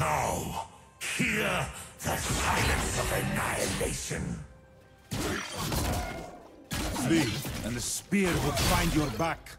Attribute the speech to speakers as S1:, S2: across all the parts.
S1: Now, hear the silence of annihilation.
S2: Flee, and the spear will find your back.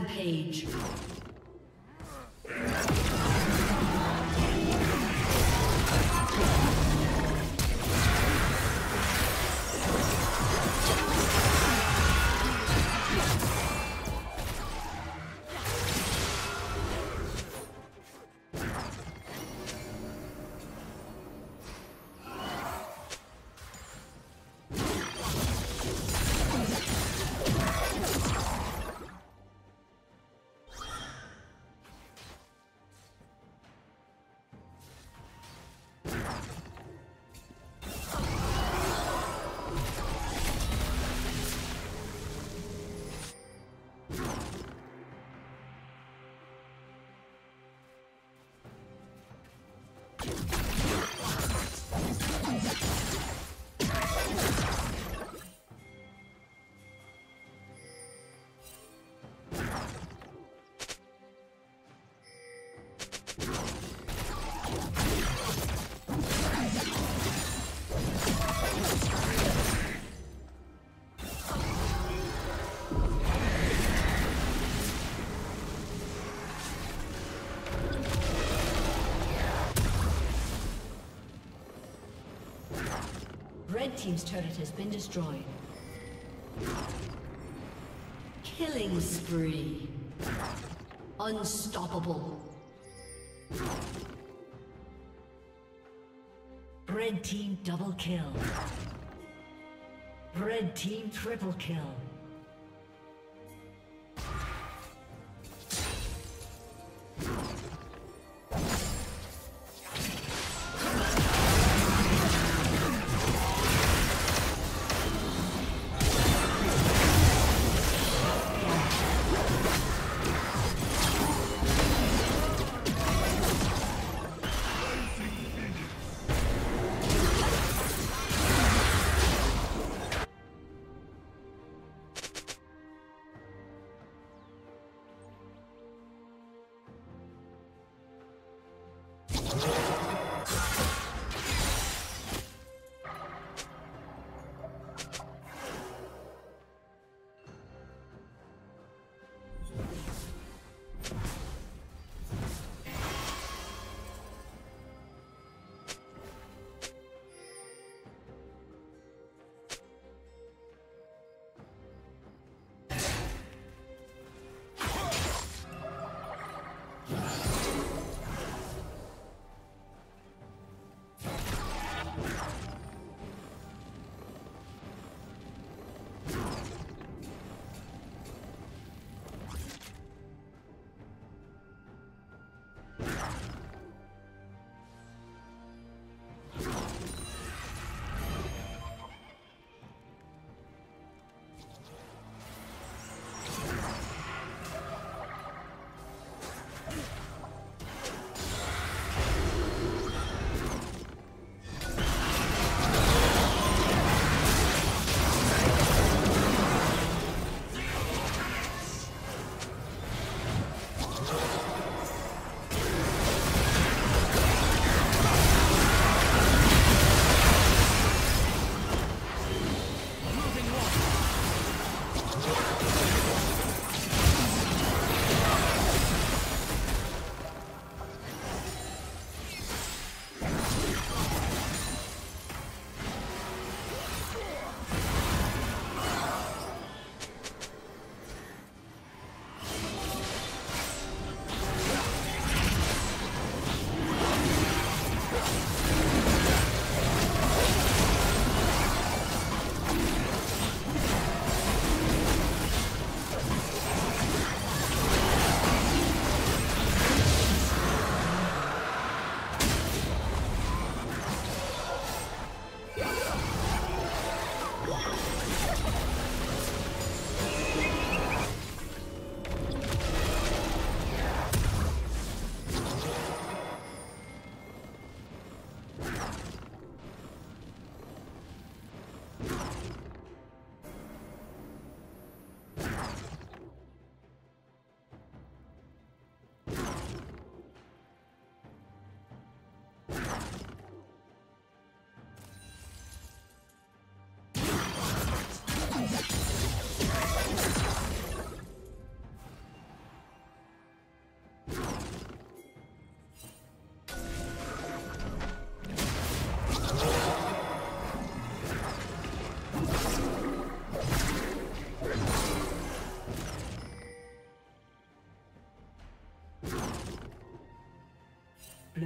S3: Rampage. Team's turret has been destroyed. Killing spree. Unstoppable. Red Team double kill. Red Team triple kill.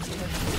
S4: team's turret.